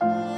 了。